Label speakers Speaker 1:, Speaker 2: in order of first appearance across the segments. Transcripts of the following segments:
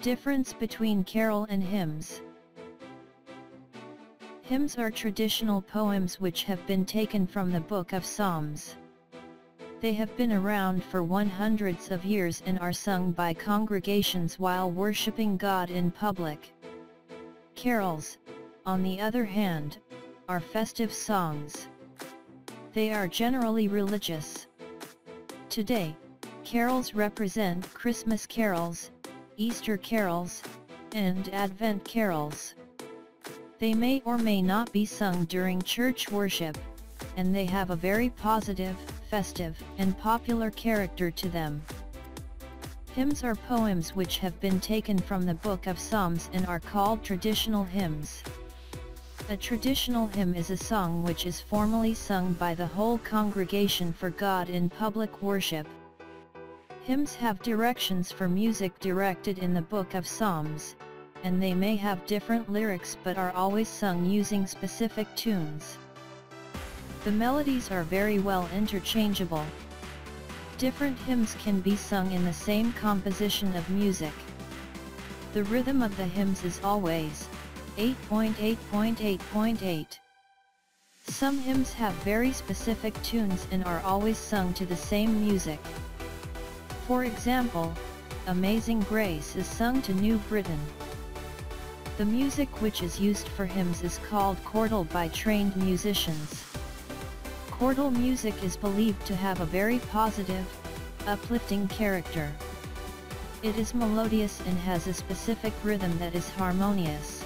Speaker 1: Difference between carol and hymns Hymns are traditional poems which have been taken from the Book of Psalms. They have been around for one hundreds of years and are sung by congregations while worshipping God in public. Carols, on the other hand, are festive songs. They are generally religious. Today, carols represent Christmas carols, Easter carols, and Advent carols. They may or may not be sung during church worship, and they have a very positive, festive, and popular character to them. Hymns are poems which have been taken from the Book of Psalms and are called traditional hymns. A traditional hymn is a song which is formally sung by the whole congregation for God in public worship. Hymns have directions for music directed in the Book of Psalms, and they may have different lyrics but are always sung using specific tunes. The melodies are very well interchangeable. Different hymns can be sung in the same composition of music. The rhythm of the hymns is always 8.8.8.8. Some hymns have very specific tunes and are always sung to the same music. For example, Amazing Grace is sung to New Britain. The music which is used for hymns is called chordal by trained musicians. Chordal music is believed to have a very positive, uplifting character. It is melodious and has a specific rhythm that is harmonious.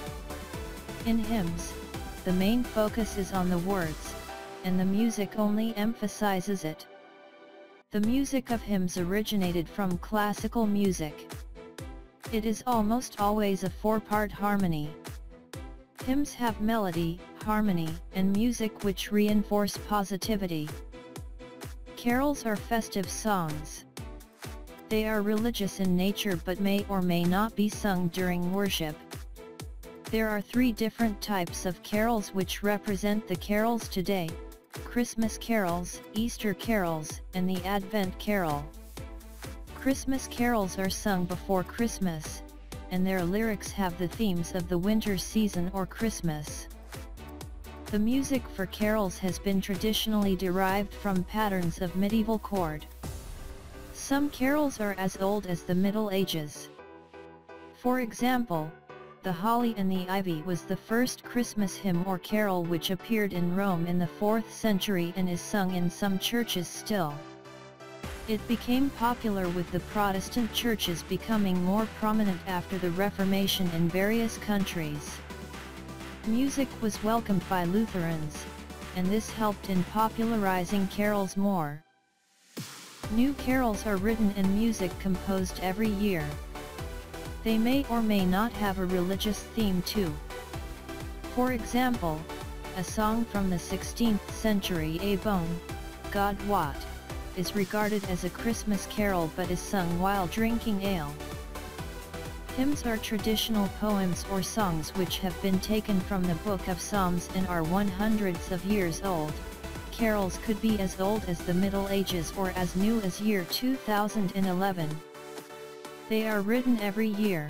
Speaker 1: In hymns, the main focus is on the words, and the music only emphasizes it. The music of hymns originated from classical music. It is almost always a four-part harmony. Hymns have melody, harmony, and music which reinforce positivity. Carols are festive songs. They are religious in nature but may or may not be sung during worship. There are three different types of carols which represent the carols today, Christmas carols, Easter carols, and the Advent carol. Christmas carols are sung before Christmas, and their lyrics have the themes of the winter season or Christmas. The music for carols has been traditionally derived from patterns of medieval chord. Some carols are as old as the Middle Ages. For example, the Holly and the Ivy was the first Christmas hymn or carol which appeared in Rome in the 4th century and is sung in some churches still. It became popular with the Protestant churches becoming more prominent after the Reformation in various countries. Music was welcomed by Lutherans, and this helped in popularizing carols more. New carols are written and music composed every year. They may or may not have a religious theme too. For example, a song from the 16th century A Bone, God Wot, is regarded as a Christmas carol but is sung while drinking ale. Hymns are traditional poems or songs which have been taken from the Book of Psalms and are one hundreds of years old. Carols could be as old as the Middle Ages or as new as year 2011. They are written every year.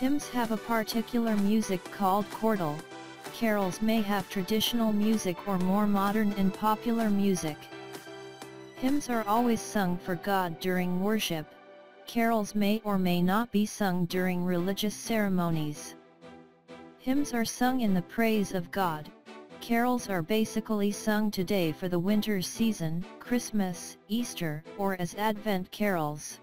Speaker 1: Hymns have a particular music called chordal, carols may have traditional music or more modern and popular music. Hymns are always sung for God during worship, carols may or may not be sung during religious ceremonies. Hymns are sung in the praise of God, carols are basically sung today for the winter season, Christmas, Easter, or as Advent carols.